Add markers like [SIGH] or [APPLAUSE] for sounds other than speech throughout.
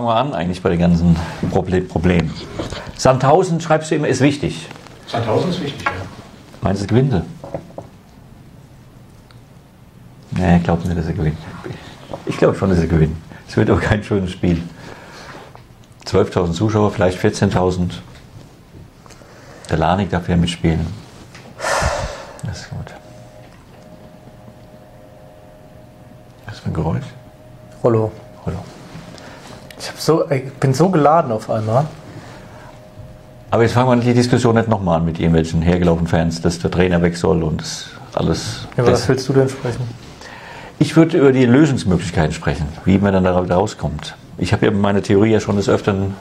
Fangen wir an eigentlich bei den ganzen Problem Problemen? Sandhausen, schreibst du immer, ist wichtig. Sandhausen ist wichtig, ja. Meinst du, gewinnt sie? Nee, ich glaube nicht, dass er gewinnt. Ich glaube schon, dass er gewinnt. Es wird auch kein schönes Spiel. 12.000 Zuschauer, vielleicht 14.000. Der Lanik darf ja mitspielen. Das ist gut. Was für ein Geräusch? Rollo. So, ich bin so geladen auf einmal. Aber jetzt fangen wir die Diskussion nicht nochmal an mit irgendwelchen hergelaufenen Fans, dass der Trainer weg soll und das alles. Ja, aber das, was willst du denn sprechen? ich würde über die Lösungsmöglichkeiten sprechen, wie man dann da wieder rauskommt. Ich habe ja meine Theorie ja schon des Öfteren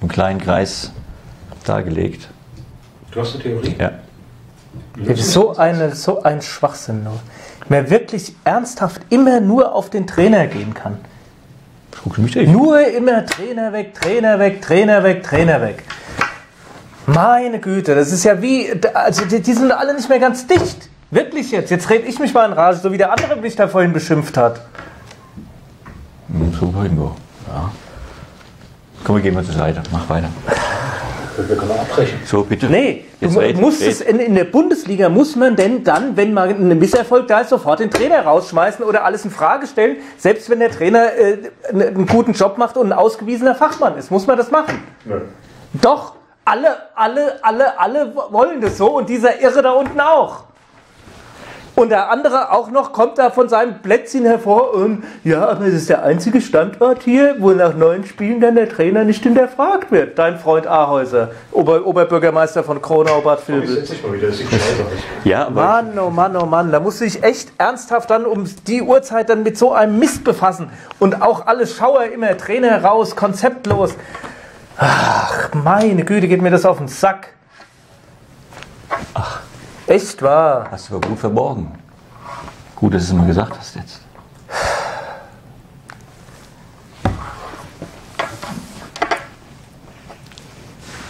im kleinen Kreis dargelegt. Du hast eine Theorie? Ja. Das ist so, eine, so ein Schwachsinn. Nur. Wer wirklich ernsthaft immer nur auf den Trainer gehen kann. Guckst du mich echt? Nur immer Trainer weg, Trainer weg, Trainer weg, Trainer weg. Meine Güte, das ist ja wie, also die, die sind alle nicht mehr ganz dicht. Wirklich jetzt. Jetzt rede ich mich mal in Rage, so wie der andere mich da vorhin beschimpft hat. Super Ingo. Ja. Komm, wir gehen mal zur Seite. Mach weiter. Wir können abbrechen. So, bitte. Nee, Jetzt du red, musst red. es in, in der Bundesliga muss man denn dann, wenn mal ein Misserfolg da ist, sofort den Trainer rausschmeißen oder alles in Frage stellen, selbst wenn der Trainer äh, einen, guten Job macht und ein ausgewiesener Fachmann ist, muss man das machen. Nö. Doch, alle, alle, alle, alle wollen das so und dieser Irre da unten auch. Und der andere auch noch kommt da von seinem Plätzchen hervor und ja, aber es ist der einzige Standort hier, wo nach neun Spielen dann der Trainer nicht hinterfragt wird. Dein Freund Ahäuser, Ober Oberbürgermeister von Kronau Bad Vilbel. setz dich mal wieder, das sieht scheiße aus. Ja, Mann, oh Mann, oh Mann, da musst du dich echt ernsthaft dann um die Uhrzeit dann mit so einem Mist befassen. Und auch alle Schauer immer, Trainer raus, konzeptlos. Ach, meine Güte, geht mir das auf den Sack. Ach. Echt wahr. hast du aber gut verborgen. Gut, dass du es mal gesagt hast jetzt.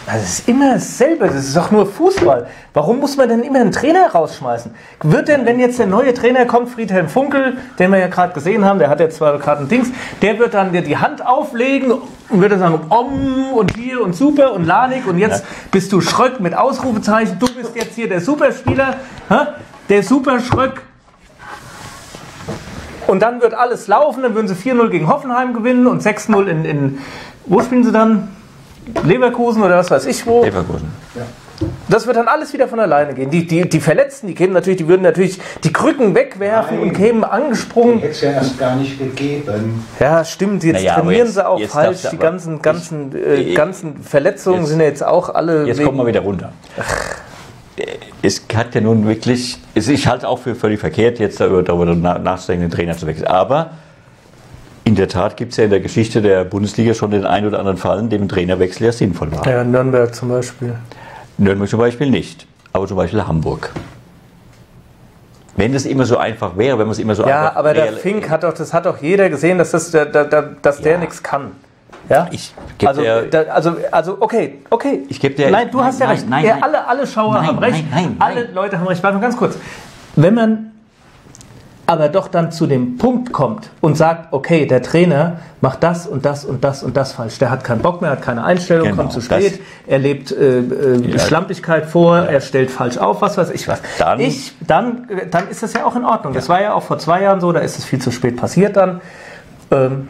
Das ist immer dasselbe, das ist doch nur Fußball. Warum muss man denn immer einen Trainer rausschmeißen? Wird denn, wenn jetzt der neue Trainer kommt, Friedhelm Funkel, den wir ja gerade gesehen haben, der hat jetzt zwar gerade ein Dings, der wird dann dir die Hand auflegen und dann sagen, Om und hier und super und Lanik und jetzt bist du Schröck mit Ausrufezeichen, du bist jetzt hier der Superspieler, hä? der Superschröck. Und dann wird alles laufen, dann würden sie 4-0 gegen Hoffenheim gewinnen und 6-0 in, in, wo spielen sie dann? Leverkusen oder was weiß ich wo. Leverkusen. Das wird dann alles wieder von alleine gehen. Die, die, die Verletzten, die kämen natürlich, die würden natürlich die Krücken wegwerfen Nein. und kämen angesprungen. hätte es ja erst gar nicht gegeben. Ja, stimmt. Jetzt Naja, trainieren jetzt- sie auch falsch. Die ganzen, ganzen, äh, ich- ganzen Verletzungen jetzt- sind ja jetzt auch alle. Jetzt wegen- kommen wir wieder runter. Es hat ja nun wirklich, es ist halt auch für völlig verkehrt, jetzt darüber, darüber na- nachzudenken, den Trainer zu wechseln. Aber in der Tat gibt es ja in der Geschichte der Bundesliga schon den einen oder anderen Fall, in dem ein Trainerwechsel ja sinnvoll war. Ja, Nürnberg zum Beispiel. Nürnberg zum Beispiel nicht, aber zum Beispiel Hamburg. Wenn das immer so einfach wäre, wenn man es immer so Ja, einfach aber der Fink hat doch, das hat doch jeder gesehen, dass, das, der, der, der, dass der Ja. nichts kann. Ja? Ich geb also, dir- da, also, also, okay, okay. Ich geb dir- Nein, du nein, hast ja nein, recht. nein, ja, nein. alle, alle Schauer Nein, haben recht. nein, nein, alle. Leute haben recht. Warte mal ganz kurz. Wenn man aber doch dann zu dem Punkt kommt und sagt, okay, der Trainer macht das und das und das und das falsch. Der hat keinen Bock mehr, hat keine Einstellung, Genau, kommt zu spät, er lebt äh, äh, Ja. Schlampigkeit vor, er stellt falsch auf, was weiß ich was. Dann- ich, dann, dann ist das ja auch in Ordnung. Das war ja auch vor zwei Jahren so, da ist es viel zu spät passiert dann. Ähm,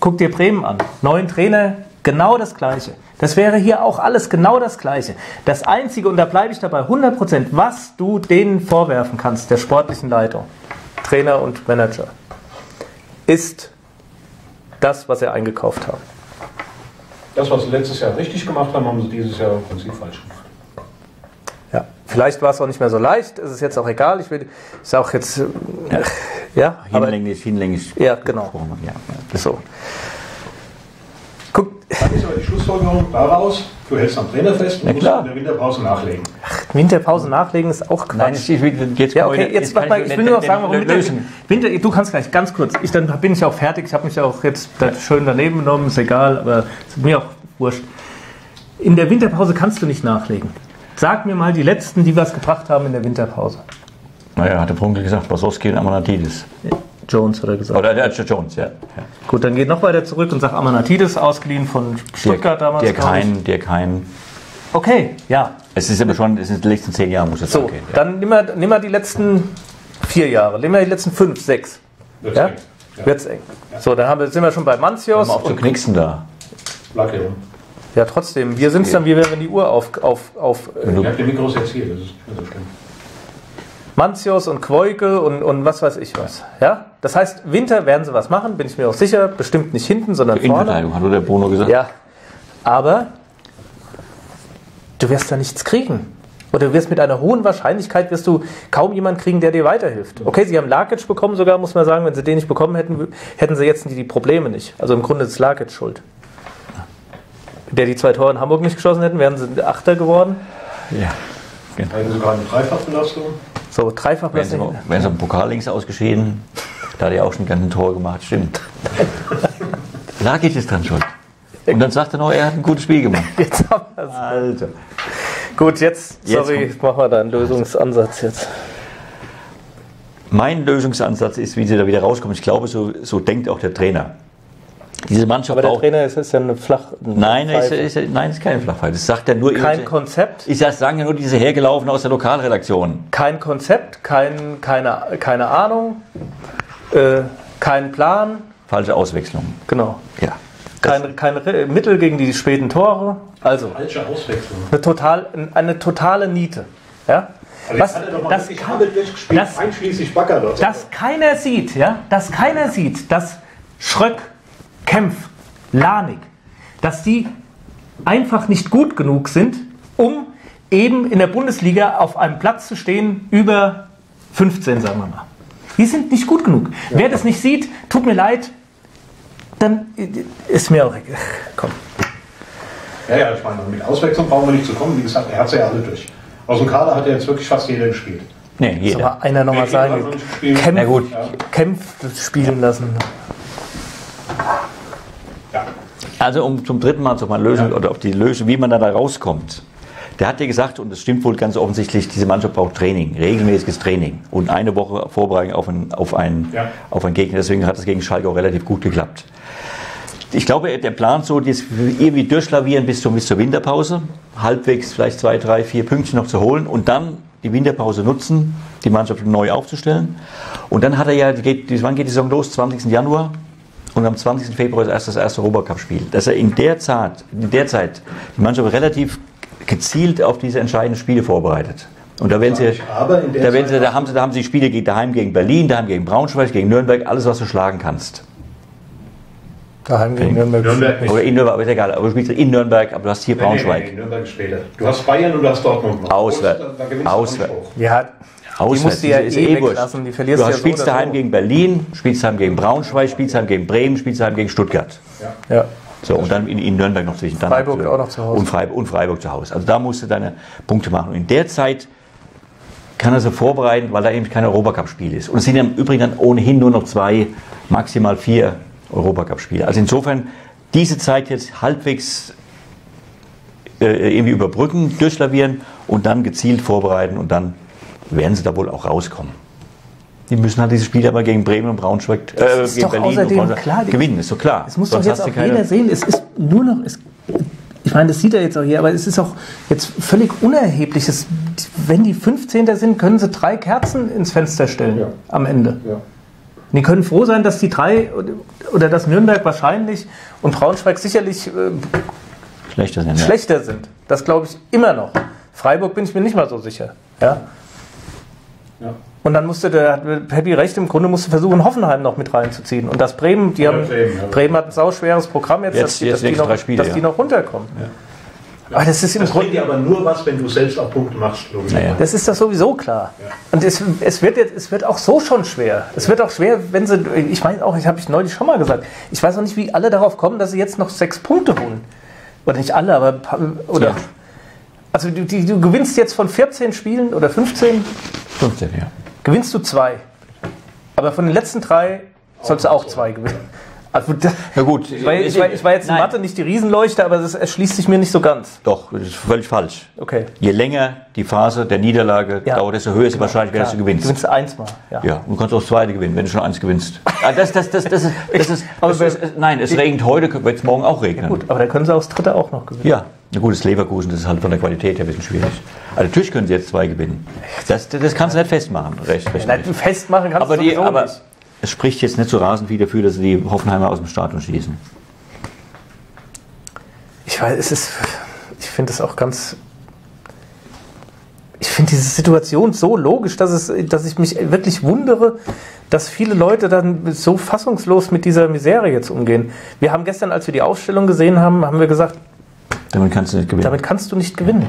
guck dir Bremen an. Neuen Trainer, genau das Gleiche. Das wäre hier auch alles genau das Gleiche. Das Einzige, und da bleibe ich dabei 100%, was du denen vorwerfen kannst, der sportlichen Leitung, Trainer und Manager, ist das, was sie eingekauft haben. Das, was sie letztes Jahr richtig gemacht haben, haben sie dieses Jahr im Prinzip falsch gemacht. Ja, vielleicht war es auch nicht mehr so leicht, es ist jetzt auch egal, ich will, ist auch jetzt, äh, ja, aber, hinlänglich, hinlänglich. Ja, genau. Ja, ja. so. Guck, Dann ist aber die Schlussfolgerung daraus, du hältst am Trainer fest Na und musst klar. in der Winterpause nachlegen. Winterpause nachlegen ist auch Quatsch. Nein, ich, will- jetzt Ja, okay, jetzt kann mach mal, ich will nur noch sagen, warum lösen. Winter, du kannst gleich ganz kurz, ich, dann bin ich auch fertig, ich habe mich auch jetzt da schön daneben genommen, ist egal, aber ist mir auch wurscht. In der Winterpause kannst du nicht nachlegen. Sag mir mal die letzten, die was gebracht haben in der Winterpause. Naja, hat der Brunkel gesagt, Wasowski und Amanatidis. Jones hat er gesagt. Oder der Jones, ja. ja. Gut, dann geht noch weiter zurück und sagt Amanatidis, ausgeliehen von Stuttgart damals. Der glaub ich. kein, der kein. Okay, ja. Es ist aber schon, es sind die letzten zehn Jahre, muss es So, okay. Ja. dann nimm mal, nimm mal die letzten vier Jahre, nimm mal die letzten fünf, sechs. Wird's Ja? eng. Ja. Wird's eng. So, dann haben wir, sind wir schon bei Mancios. Mal auf zu knixen da. Rum. ja, trotzdem, wir sind es dann, wie wenn wir die Uhr auf, auf, auf äh, Ich habe die Mikros jetzt hier, das ist nicht so schlimm. Mancios und Quoike und, und was weiß ich was. Ja? Das heißt, Winter werden sie was machen, bin ich mir auch sicher. Bestimmt nicht hinten, sondern vorne. Innenverteidigung, hat der Bruno gesagt. Ja. Aber du wirst da nichts kriegen. Oder du wirst mit einer hohen Wahrscheinlichkeit wirst du kaum jemanden kriegen, der dir weiterhilft. Okay, sie haben Lakic bekommen sogar, muss man sagen. Wenn sie den nicht bekommen hätten, hätten sie jetzt die, die Probleme nicht. Also im Grunde ist Lakic schuld. Der die zwei Tore in Hamburg nicht geschossen hätten, wären sie Achter geworden. ja. Genau. Hatten sogar eine Dreifachbelastung. So, dreifach Wären sie, wären sie im Pokal links ausgeschieden, da hat er auch schon ganz ein Tor gemacht, stimmt. [LAUGHS] Lagic ist dran schuld. Und dann sagt er noch, er hat ein gutes Spiel gemacht. [LAUGHS] Jetzt haben wir's. Alter. Gut, jetzt, Jetzt sorry, machen wir da einen Lösungsansatz jetzt. Mein Lösungsansatz ist, wie sie da wieder rauskommen. Ich glaube, so, so denkt auch der Trainer. Diese Mannschaft Aber der braucht. Trainer ist, ist ja eine flach. Nein, ist, ist, nein, ist keine Flachpfeife. Das sagt er nur. kein Konzept. ich sag, sagen ja nur diese hergelaufen aus der Lokalredaktion. kein Konzept, kein, keine, keine Ahnung, äh, kein Plan, Falsche Auswechslung. genau. Ja. Kein, kein Mittel gegen die späten Tore. Also Falsche Auswechslung. eine, total, eine totale Niete. Ja? Was, das, durchgespielt, das- einschließlich Backer dort. dass keiner sieht, ja? dass keiner sieht, dass Schröck, Kempf, Lanik, dass die einfach nicht gut genug sind, um eben in der Bundesliga auf einem Platz zu stehen über 15, sagen wir mal. Die sind nicht gut genug. Wer das nicht sieht, tut mir leid, dann ist mir auch egal. Komm. Ja, ja, ich meine, mit Auswechslung brauchen wir nicht zu kommen. Wie gesagt, er hat sie ja alle durch. Aus dem Kader hat er jetzt wirklich fast jeder gespielt. Nee, Soll jeder. mal einer nochmal sagen, Na gut. Kempf spielen lassen. Ja. Also um zum dritten Mal auf, mal Lösung, Ja. oder auf die Lösung, wie man da, da rauskommt. Der hat dir gesagt, und das stimmt wohl ganz offensichtlich, diese Mannschaft braucht Training, regelmäßiges Training und eine Woche Vorbereitung auf einen, auf einen, Ja. auf einen Gegner. Deswegen hat es gegen Schalke auch relativ gut geklappt. Ich glaube, der Plan so, das irgendwie durchlavieren bis zur, bis zur Winterpause, halbwegs vielleicht zwei, drei, vier Pünktchen noch zu holen und dann die Winterpause nutzen, die Mannschaft neu aufzustellen. Und dann hat er ja, geht, wann geht die Saison los? 20. Januar. Und am 20. Februar ist erst das erste Europacup-Spiel. Dass er in der Zeit, in der Zeit die Mannschaft relativ gezielt auf diese entscheidenden Spiele vorbereitet. Und da werden sie, Aber in der da, werden sie, da haben sie, da haben sie Spiele gegen- daheim gegen Berlin, daheim gegen Braunschweig, gegen Nürnberg, alles was du schlagen kannst. Daheim gegen Nürnberg. Nürnberg nicht. Oder in Nürnberg, aber ist egal. Aber du spielst in Nürnberg, aber du hast hier Nee, Braunschweig. Nee, nee, Nürnberg später. Du hast Bayern und du hast Dortmund noch. Auswärts. Gewinnst du Auswärts. Ja, die musst du ja Ist eh wurscht. weglassen. Die verlierst du ja so spielst oder daheim so. gegen Berlin, spielst daheim gegen Braunschweig, spielst daheim gegen Bremen, spielst daheim gegen Stuttgart. Ja. So, und dann in, in Nürnberg noch zwischen. Dann Freiburg auch noch zu Hause. Und Freiburg, und Freiburg zu Hause. Also da musst du deine Punkte machen. Und in der Zeit kann er sie vorbereiten, weil da eben kein Europacup-Spiel ist. Und es sind ja im Übrigen dann ohnehin nur noch zwei, maximal vier Europacup-Spiele. Also insofern diese Zeit jetzt halbwegs äh, irgendwie überbrücken, durchlavieren und dann gezielt vorbereiten und dann werden sie da wohl auch rauskommen. Die müssen halt dieses Spiel aber gegen Bremen und Braunschweig, äh, ist gegen doch Berlin und Braunschweig klar, gewinnen, ist so klar. Es muss Sonst doch jetzt auch jeder sehen, es ist nur noch, es, ich meine, das sieht er jetzt auch hier, aber es ist auch jetzt völlig unerheblich. Es, wenn die 15. sind, können sie drei Kerzen ins Fenster stellen Ja. am Ende. Ja. Die können froh sein, dass die drei oder- dass Nürnberg wahrscheinlich und Braunschweig sicherlich äh, Schlechter sind. Ja. schlechter sind. Das glaube ich immer noch. Freiburg bin ich mir nicht mal so sicher. Ja? Ja. Und dann musste der, hat Peppi recht, im Grunde musste versuchen, Hoffenheim noch mit reinzuziehen. Und das Bremen, die Ja, haben, Bremen, ja. Bremen hat ein sauschweres Programm jetzt, Jetzt- dass, die, jetzt dass, die, noch, Spiele, dass ja. die noch runterkommen. Aber das ist im Das bringt Grunde, dir aber nur was, wenn du selbst auch Punkte machst. Naja. das ist doch sowieso klar. Und es, es, wird jetzt, es wird auch so schon schwer. Es wird auch schwer, wenn sie, ich weiß auch, ich habe ich neulich schon mal gesagt, ich weiß auch nicht, wie alle darauf kommen, dass sie jetzt noch sechs Punkte holen. Oder nicht alle, aber, oder, Ja. also du, die, du gewinnst jetzt von 14 Spielen oder 15, 15, ja. Gewinnst du zwei. Aber von den letzten drei sollst du auch zwei gewinnen. Also das, Na gut, ich, war, ich, war, ich war jetzt in Nein. Mathe nicht die Riesenleuchte, aber das erschließt sich mir nicht so ganz. Doch, das ist völlig falsch. Okay. Je länger die Phase der Niederlage Ja. dauert, desto höher ist die Wahrscheinlichkeit, dass du gewinnst. Du gewinnst eins mal. Ja. Ja, und du kannst auch das zweite gewinnen, wenn du schon eins gewinnst. [LAUGHS] Das, das, das, das ist, das ist, [LAUGHS] Aber das ist, nein, es regnet heute, wird es morgen auch regnen. Gut, aber da können sie auch das dritte auch noch gewinnen. Ja, na gut, das Leverkusen, das ist halt von der Qualität her ein bisschen schwierig. Also natürlich können sie jetzt zwei gewinnen. Das, das kannst du nicht festmachen, recht, recht Nein, nicht. festmachen kannst Aber, du die, aber nicht. Es spricht jetzt nicht so rasend viel dafür, dass sie die Hoffenheimer aus dem Stadion schießen. Ich weiß, es ist, ich finde es auch ganz, ich finde diese Situation so logisch, dass, es, dass ich mich wirklich wundere, dass viele Leute dann so fassungslos mit dieser Misere jetzt umgehen. Wir haben gestern, als wir die Aufstellung gesehen haben, haben wir gesagt, Damit kannst du nicht gewinnen. damit kannst du nicht gewinnen.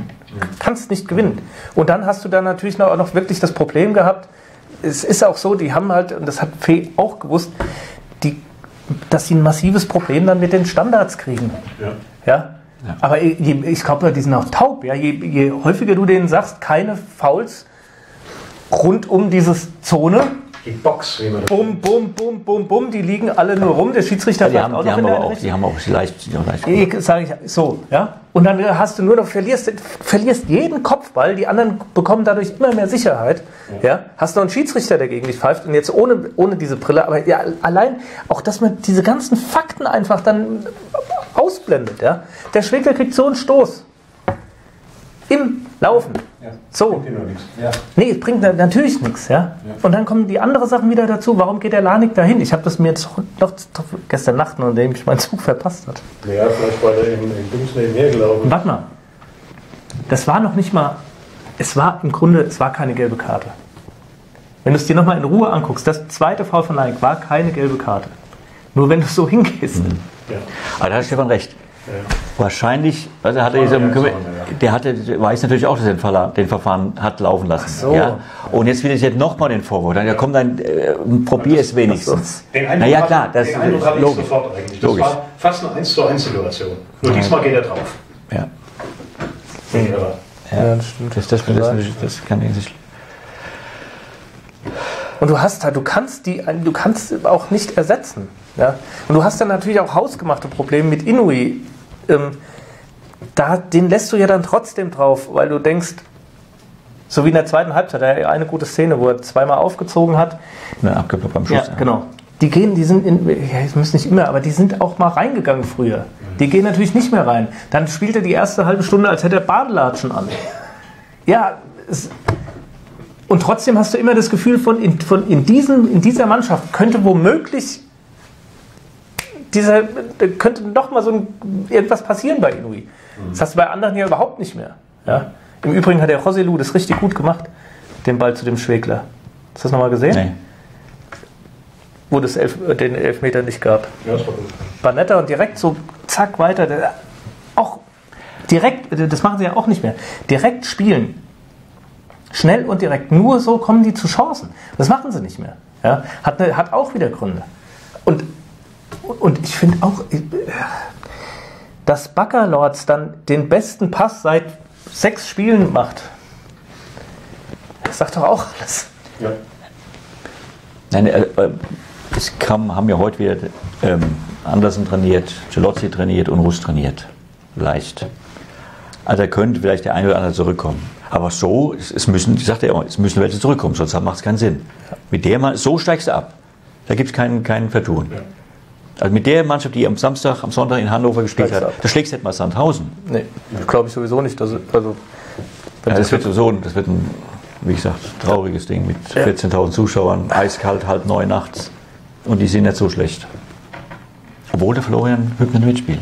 Kannst nicht gewinnen. Und dann hast du dann natürlich noch, noch wirklich das Problem gehabt, es ist auch so, die haben halt, und das hat Fee auch gewusst, die, dass sie ein massives Problem dann mit den Standards kriegen. Ja. Ja? Aber je, ich glaube, die sind auch taub. Ja? Je, je häufiger du denen sagst, keine Fouls rund um diese Zone, Die Box, wie man das bum, bum, bum, bum, bum, die liegen alle nur rum. Der Schiedsrichter die bleibt haben, auch die haben aber auch, die haben auch leicht, die haben leicht Sage ich so, ja. Und dann hast du nur noch verlierst, verlierst jeden Kopfball. Die anderen bekommen dadurch immer mehr Sicherheit. Ja. Hast noch einen Schiedsrichter, der gegen dich pfeift und jetzt ohne, ohne diese Brille. Aber ja, allein auch, dass man diese ganzen Fakten einfach dann ausblendet. Ja. Der Schwegler kriegt so einen Stoß im Laufen. Ja. So. Bringt dir nur nichts. Ja. Nee, es bringt na- natürlich nichts, ja? Und dann kommen die anderen Sachen wieder dazu. Warum geht der Lanik dahin? Ich habe das mir jetzt noch gestern Nacht, nachdem ich meinen Zug verpasst hat. ja, vielleicht war der im, im Dings nebenher gelaufen. Warte mal. Das war noch nicht mal. Es war im Grunde, es war keine gelbe Karte. Wenn du es dir nochmal in Ruhe anguckst, das zweite Foul von Lanik war keine gelbe Karte. Nur wenn du so hingehst. Ja. Aber da hat Stefan recht. Ja. Wahrscheinlich, also hat er Ja, diesem, ja, so, ja. der hatte, der weiß natürlich auch, dass er den, Verla den Verfahren hat laufen lassen. so. Ja? Und jetzt will ich jetzt nochmal den Vorwurf. Dann ja, komm, dann äh, probier es wenigstens. Den Eindruck Na ja, hatte- klar, das den Eindruck ist hatte ich logisch. sofort eigentlich. Das Logisch. war fast eine 1 zu 1 Situation. Nur diesmal geht er drauf. Ja. Ja, das stimmt. Das, das, das, das, das kann ich nicht. Und du hast halt, du kannst die, du kannst auch nicht ersetzen. Ja? Und du hast dann natürlich auch hausgemachte Probleme mit Inui. Ähm, da, den lässt du ja dann trotzdem drauf, weil du denkst, so wie in der zweiten Halbzeit, eine gute Szene, wo er zweimal aufgezogen hat. Ne, abgeblockt beim Schuss. Ja, genau. Die gehen, die sind in, ja, es müssen nicht immer, aber die sind auch mal reingegangen früher. Die gehen natürlich nicht mehr rein. Dann spielt er die erste halbe Stunde, als hätte er Badelatschen an. Ja, es, und trotzdem hast du immer das Gefühl von, in, von in, diesen, in dieser Mannschaft könnte womöglich dieser, da könnte noch mal so ein, irgendwas passieren bei Inui. Das hast du bei anderen ja überhaupt nicht mehr. Ja? Im Übrigen hat der Roselu das richtig gut gemacht, den Ball zu dem Schwegler. Hast du das nochmal gesehen? Nee. wo es Elf, äh, den Elfmeter nicht gab. ja, das war gut. Banetta und direkt so zack weiter. Der- Auch direkt, äh, das machen sie ja auch nicht mehr. Direkt spielen. Schnell und direkt. Nur so kommen die zu Chancen. Das machen sie nicht mehr. Ja? Hat, ne, hat auch wieder Gründe. Und, und ich finde auch, äh, dass Baccalords dann den besten Pass seit sechs Spielen macht. Das sagt doch auch alles. Ja. Nein, äh, äh, es kam, haben ja heute wieder ähm, Andersen trainiert, Celozzi trainiert und Russ trainiert. Leicht. Also da könnte vielleicht der eine oder andere zurückkommen. Aber so, es, es müssen, ich sagte ja immer, es müssen welche zurückkommen, sonst macht es keinen Sinn. Mit der man, so steigst du ab. Da gibt es keinen, keinen Vertun. Ja. Also mit der Mannschaft, die am Samstag, am Sonntag in Hannover gespielt hat, da schlägst du nicht mal Sandhausen. Nee, glaube ich sowieso nicht. Dass, also, Ja, das wird so, das wird ein, wie gesagt, trauriges Ding mit Ja. 14.000 Zuschauern, eiskalt, halb neun nachts. Und die sind nicht so schlecht. Obwohl der Florian Hübner mitspielt.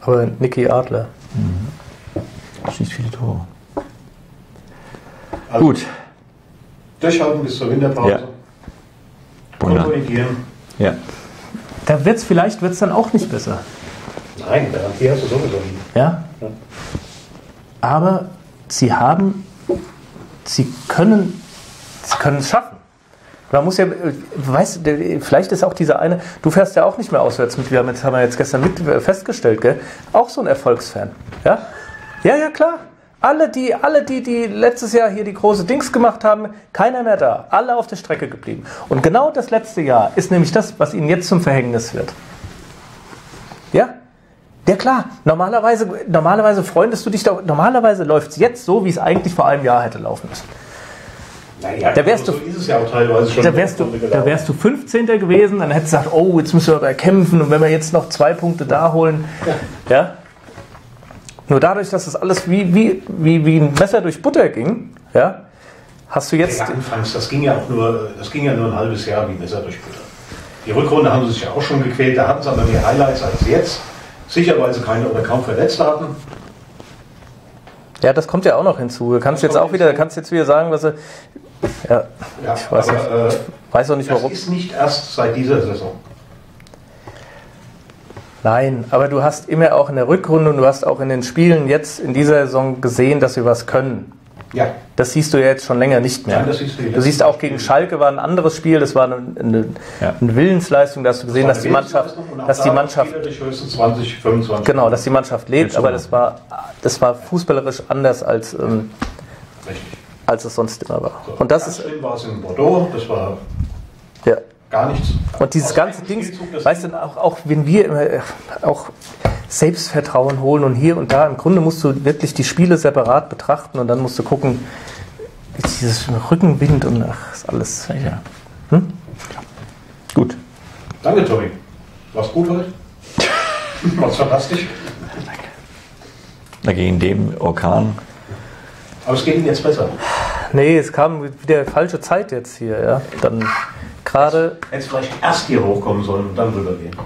aber Niki Adler. Schießt viele Tore. Also, Gut. Durchhalten bis zur Winterpause. Ja. Korrigieren. Ja. Da wird's vielleicht wird's dann auch nicht besser. Nein, Garantie hast du sowieso nie. Ja? Ja. Aber sie haben, sie können, sie können es schaffen. Man muss ja, weißt du, vielleicht ist auch dieser eine, du fährst ja auch nicht mehr auswärts mit, wir haben jetzt, haben wir jetzt gestern mit äh, festgestellt, gell? Auch so ein Erfolgsfan. Ja? Ja, ja, klar. Alle die, alle die, die letztes Jahr hier die große Dings gemacht haben, keiner mehr da. Alle auf der Strecke geblieben. Und genau das letzte Jahr ist nämlich das, was ihnen jetzt zum Verhängnis wird. Ja? Ja klar, normalerweise, normalerweise freundest du dich doch, normalerweise läuft es jetzt so, wie es eigentlich vor einem Jahr hätte laufen müssen. Naja, Da wärst so du- ist es ja auch teilweise schon. Da wärst, du, da wärst du 15. gewesen, dann hättest du gesagt, oh, jetzt müssen wir aber kämpfen und wenn wir jetzt noch zwei Punkte da holen. Ja? Nur dadurch, dass das alles wie, wie, wie, wie ein Messer durch Butter ging, ja, hast du jetzt. Ja, anfangs, das ging ja auch nur, das ging ja nur ein halbes Jahr wie Messer durch Butter. Die Rückrunde haben sie sich ja auch schon gequält, da hatten sie aber mehr Highlights als jetzt. Sicher, weil sie keine oder kaum Verletzte hatten. Ja, das kommt ja auch noch hinzu. Du kannst Das jetzt auch wieder, hinzu. kannst jetzt wieder sagen, was er. Ja, Ja, ich weiß nicht, aber, äh, weiß auch nicht das warum. ist nicht erst seit dieser Saison. Nein, aber du hast immer auch in der Rückrunde und du hast auch in den Spielen jetzt in dieser Saison gesehen, dass sie was können. Ja, Das siehst du ja jetzt schon länger nicht mehr. Nein, das siehst du du siehst auch gegen. Schalke war ein anderes Spiel, das war eine, eine, Ja. eine Willensleistung, da hast du gesehen, dass die Mannschaft, dass die Mannschaft, spielerisch höchstens 20, 25. genau, dass die Mannschaft lebt, aber das war, das war fußballerisch anders als, ähm, als es sonst immer war. So, Und das ganz ist, schlimm war es in Bordeaux, das war ja. Gar nichts. Und dieses ganze Ding, weißt du, auch, auch wenn wir immer äh, auch Selbstvertrauen holen und hier und da, im Grunde musst du wirklich die Spiele separat betrachten und dann musst du gucken, dieses Rückenwind und ach, ist alles. Ja. Hm? Gut. Danke, Tommy. War's gut heute? [LAUGHS] War's fantastisch? Dagegen dem Orkan. Aber es geht Ihnen jetzt besser. Nee, es kam wieder falsche Zeit jetzt hier, ja. Dann gerade, Hätte vielleicht erst hier hochkommen sollen und dann rübergehen.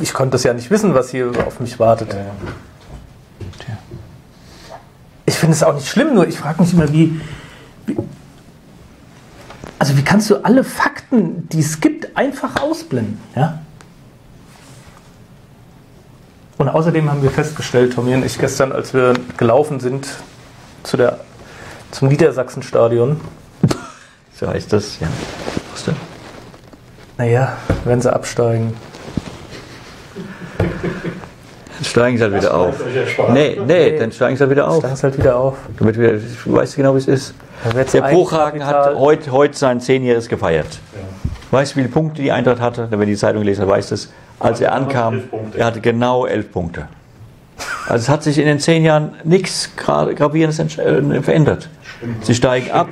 ich konnte das ja nicht wissen, was hier auf mich wartet. Ja. Ich finde es auch nicht schlimm, nur ich frage mich immer, wie, wie. Also, wie kannst du alle Fakten, die es gibt, einfach ausblenden? Ja? Und außerdem haben wir festgestellt, Tommy und ich gestern, als wir gelaufen sind zu der, zum Niedersachsenstadion, So heißt das, ja. Wusste? naja, wenn sie absteigen. Dann steigen sie halt wieder auf. Nee, nee, dann steigen sie halt wieder auf. Dann ist halt wieder auf. Damit wir, du weißt genau, wie es ist. Der Bruchhagen hat heute, heute sein Zehnjähriges gefeiert. Weißt du, wie viele Punkte die Eintracht hatte? Wenn die Zeitung gelesen hat, weiß das. Als er ankam, er hatte genau elf Punkte. Also es hat sich in den zehn Jahren nichts gra- Gravierendes äh, verändert. Sie steigen ab.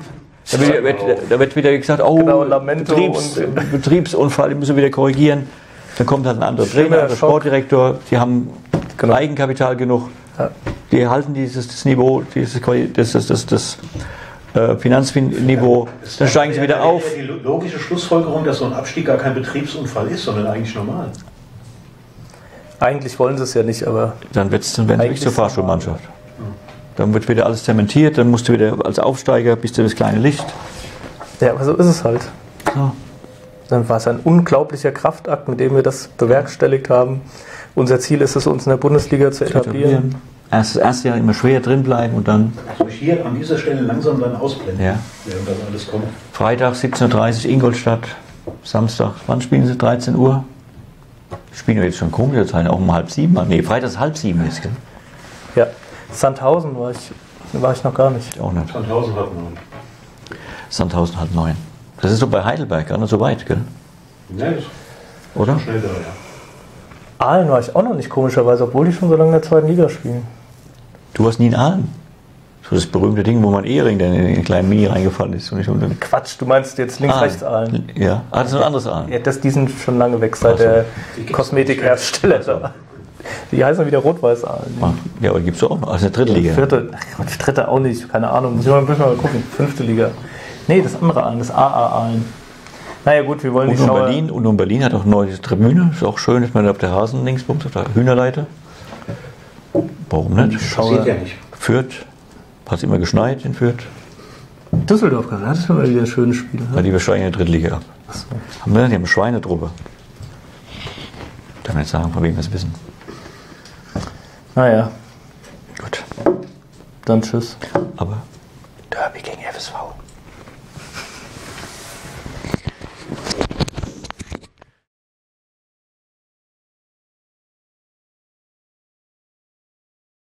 Da wird, wird, da wird wieder gesagt, oh, Genau, Betriebs, und- Betriebsunfall, die müssen wir wieder korrigieren. Dann kommt halt ein anderer Trainer, der Schock. Sportdirektor, die haben Genau. Eigenkapital genug. Ja. Die halten dieses das Niveau, dieses das, das, das, das äh, Finanzniveau, dann steigen sie wieder auf. ja Die logische Schlussfolgerung, dass so ein Abstieg gar kein Betriebsunfall ist, sondern eigentlich normal. Eigentlich wollen sie es ja nicht, aber Dann, dann sie Eigentlich wirklich zur Fahrschulmannschaft. Dann wird wieder alles zementiert, dann musst du wieder als Aufsteiger, bist du das kleine Licht. ja, aber so ist es halt. So. Dann war es ein unglaublicher Kraftakt, mit dem wir das bewerkstelligt haben. Unser Ziel ist es, uns in der Bundesliga zu etablieren. Erst, das erste Jahr immer schwer drin bleiben und dann Also hier an dieser Stelle langsam dann ausblenden, Ja. während das alles kommt. Freitag 17.30 Uhr Ingolstadt, Samstag, wann spielen sie? 13 Uhr? Spielen wir jetzt schon komische Zeiten, auch um halb sieben? Nee, Freitag ist halb sieben jetzt, gell? Ja, Sandhausen war ich, war ich noch gar nicht. Auch nicht. 2000 hat man. Sandhausen halb neun. Das ist so bei Heidelberg, gar nicht so weit, gell? Ne, das Oder? schnell da, ja. Aalen war ich auch noch nicht, komischerweise, obwohl die schon so lange in der zweiten Liga spielen. Du hast nie in Aalen. So das berühmte Ding, wo mein Ehering dann in den kleinen Mini reingefallen ist. Und ich Quatsch, du meinst jetzt links, rechts Aalen. Ja, ah, das ist ein anderes Aalen. Ja, das, die sind schon lange weg, seit so. der Kosmetikhersteller da. Die heißen wieder Rot-Weiß Aalen. Ja, aber gibt es auch noch. Also eine dritte Liga. Vierte, ach Quatsch, dritte auch nicht, keine Ahnung, muss ich mal, müssen wir mal gucken. Fünfte Liga. Nee, das andere Aalen, das AA Aalen. Naja gut, wir wollen die Schauer... Berlin, und nun Berlin hat auch eine neue Tribüne. Ist auch schön, dass man auf der Hasen links bummt, auf der Hühnerleiter. Warum nicht? Passiert ja nicht. Fürth. Hat immer geschneit in Fürth. Düsseldorf, das ist immer wieder ein schönes Spiel. ne? Weil die wir steigen in die dritte Liga ab. Haben wir, die haben eine Schweinetruppe. Darf man nicht sagen, von wem wir es wissen. Naja, Gut. dann tschüss. Aber Derby gegen FSV.